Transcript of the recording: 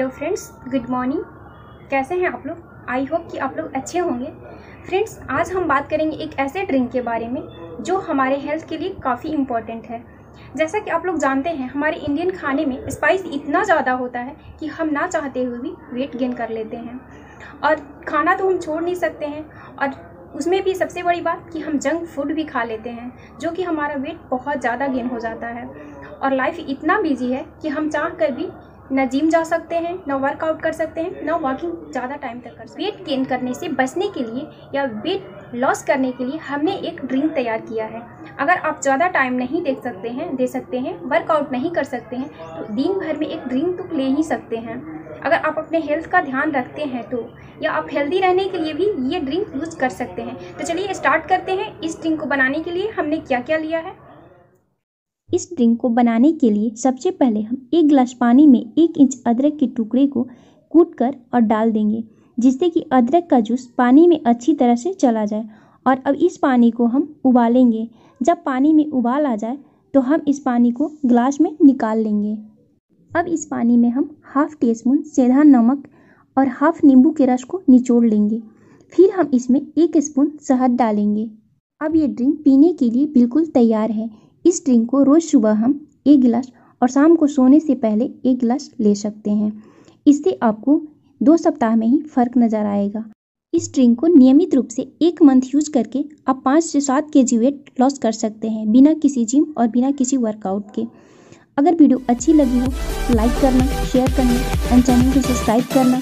Hello friends, good morning. कैसे हैं आप लोग? आई होप कि आप लोग अच्छे होंगे। फ्रेंड्स, आज हम बात करेंगे एक ऐसे ड्रिंक के बारे में, जो हमारे हेल्थ के लिए काफ़ी इंपॉर्टेंट है। जैसा कि आप लोग जानते हैं, हमारे इंडियन खाने में स्पाइस इतना ज़्यादा होता है कि हम ना चाहते हुए भी वेट गेन कर लेते हैं। और खाना तो हम छोड़ नहीं सकते हैं, और उसमें भी सबसे बड़ी बात कि हम जंक फ़ूड भी खा लेते हैं, जो कि हमारा वेट बहुत ज़्यादा गेन हो जाता है। और लाइफ इतना बिज़ी है कि हम चाह कर भी न जिम जा सकते हैं, न वर्कआउट कर सकते हैं, न वॉकिंग ज़्यादा टाइम तक कर सकते वेट गेन करने से बचने के लिए या वेट लॉस करने के लिए हमने एक ड्रिंक तैयार किया है। अगर आप ज़्यादा टाइम नहीं देख सकते हैं, दे सकते हैं वर्कआउट नहीं कर सकते हैं तो दिन भर में एक ड्रिंक तो ले ही सकते हैं। अगर आप अपने हेल्थ का ध्यान रखते हैं तो या आप हेल्दी रहने के लिए भी ये ड्रिंक यूज़ कर सकते हैं। तो चलिए स्टार्ट करते हैं। इस ड्रिंक को बनाने के लिए हमने क्या क्या लिया है? इस ड्रिंक को बनाने के लिए सबसे पहले हम एक गिलास पानी में एक इंच अदरक के टुकड़े को कूट कर और डाल देंगे, जिससे कि अदरक का जूस पानी में अच्छी तरह से चला जाए। और अब इस पानी को हम उबालेंगे। जब पानी में उबाल आ जाए तो हम इस पानी को ग्लास में निकाल लेंगे। अब इस पानी में हम हाफ़ टी स्पून सेधा नमक और हाफ़ नींबू के रस को निचोड़ लेंगे। फिर हम इसमें एक स्पून शहद डालेंगे। अब ये ड्रिंक पीने के लिए बिल्कुल तैयार है। इस ड्रिंक को रोज़ सुबह हम एक गिलास और शाम को सोने से पहले एक गिलास ले सकते हैं। इससे आपको दो सप्ताह में ही फ़र्क नज़र आएगा। इस ड्रिंक को नियमित रूप से एक मंथ यूज़ करके आप पाँच से सात के जी वेट लॉस कर सकते हैं बिना किसी जिम और बिना किसी वर्कआउट के। अगर वीडियो अच्छी लगी हो तो लाइक करना शेयर करना एंड चैनल को सब्सक्राइब करना।